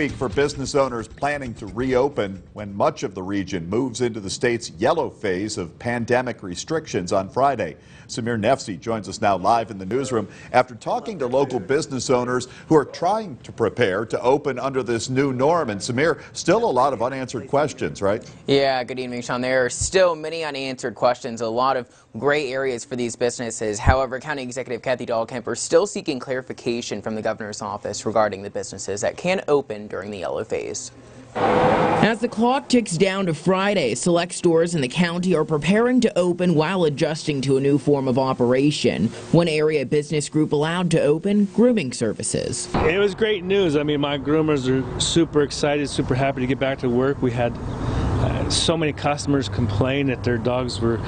Week for business owners planning to reopen when much of the region moves into the state's yellow phase of pandemic restrictions on Friday. Samir Nefsi joins us now live in the newsroom after talking to local business owners who are trying to prepare to open under this new norm. And Samir, still a lot of unanswered questions, right? Yeah, good evening, Sean. There are still many unanswered questions, a lot of gray areas for these businesses. However, County Executive Kathy Dahlkemper is still seeking clarification from the governor's office regarding the businesses that can open during the yellow phase. As the clock ticks down to Friday, select stores in the county are preparing to open while adjusting to a new form of operation. One area business group allowed to open grooming services. It was great news. I mean, my groomers are super excited, super happy to get back to work. We had uh, so many customers complain that their dogs were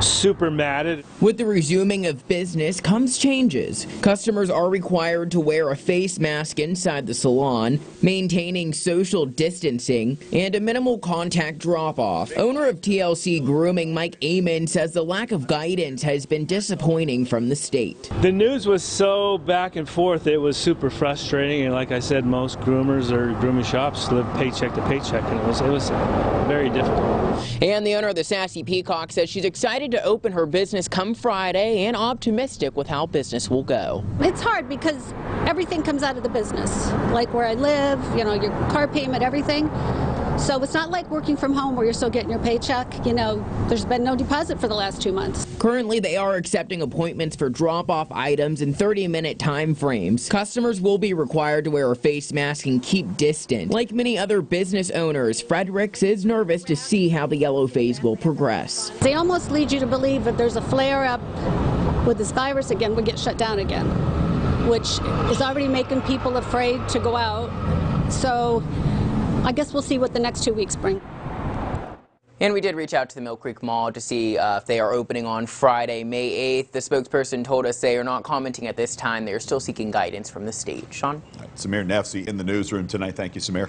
super matted. With the resuming of business comes changes. Customers are required to wear a face mask inside the salon, maintaining social distancing, and a minimal contact drop off. Owner of TLC Grooming, Mike Amon, says the lack of guidance has been disappointing from the state. The news was so back and forth, it was super frustrating. And like I said, most groomers or grooming shops live paycheck to paycheck, and it was, it was very difficult. And the owner of the Sassy Peacock says she's excited to open her business come Friday and optimistic with how business will go. It's hard because everything comes out of the business, like where I live, you know, your car payment, everything. So it's not like working from home where you're still getting your paycheck. You know, there's been no deposit for the last two months. Currently, they are accepting appointments for drop off items in 30 minute time frames. Customers will be required to wear a face mask and keep distance. Like many other business owners, Fredericks is nervous to see how the yellow phase will progress. They almost lead you to believe that there's a flare up with this virus again, we get shut down again, which is already making people afraid to go out. So I guess we'll see what the next two weeks bring. And we did reach out to the Mill Creek Mall to see uh, if they are opening on Friday, May 8th. The spokesperson told us they are not commenting at this time. They are still seeking guidance from the state. Sean? Samir Nefsi in the newsroom tonight. Thank you, Samir.